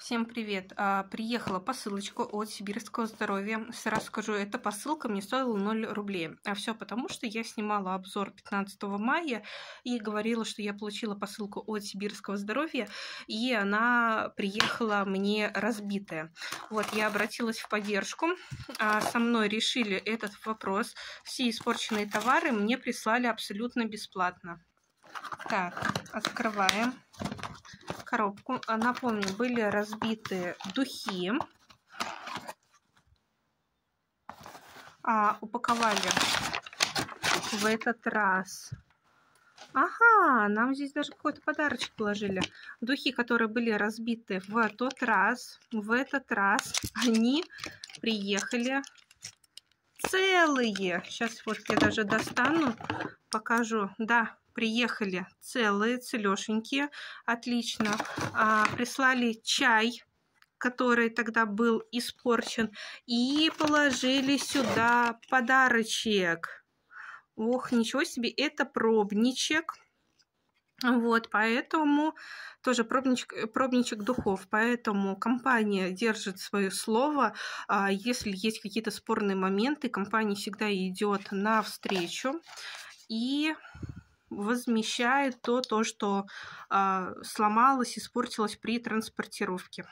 Всем привет! А, приехала посылочка от Сибирского здоровья. Сразу скажу, эта посылка мне стоила 0 рублей. А все потому, что я снимала обзор 15 мая и говорила, что я получила посылку от Сибирского здоровья, и она приехала мне разбитая. Вот, я обратилась в поддержку. А со мной решили этот вопрос. Все испорченные товары мне прислали абсолютно бесплатно. Так, открываем коробку. А, напомню, были разбиты духи. А, упаковали в этот раз. Ага, нам здесь даже какой-то подарочек положили. Духи, которые были разбиты в тот раз, в этот раз они приехали целые. Сейчас вот я даже достану, покажу. Да, приехали целые, целешенькие, отлично. А, прислали чай, который тогда был испорчен, и положили сюда подарочек. Ох, ничего себе, это пробничек. Вот, поэтому тоже пробничек, пробничек духов, поэтому компания держит свое слово. А если есть какие-то спорные моменты, компания всегда идет навстречу. И возмещает то, то что э, сломалось, испортилось при транспортировке.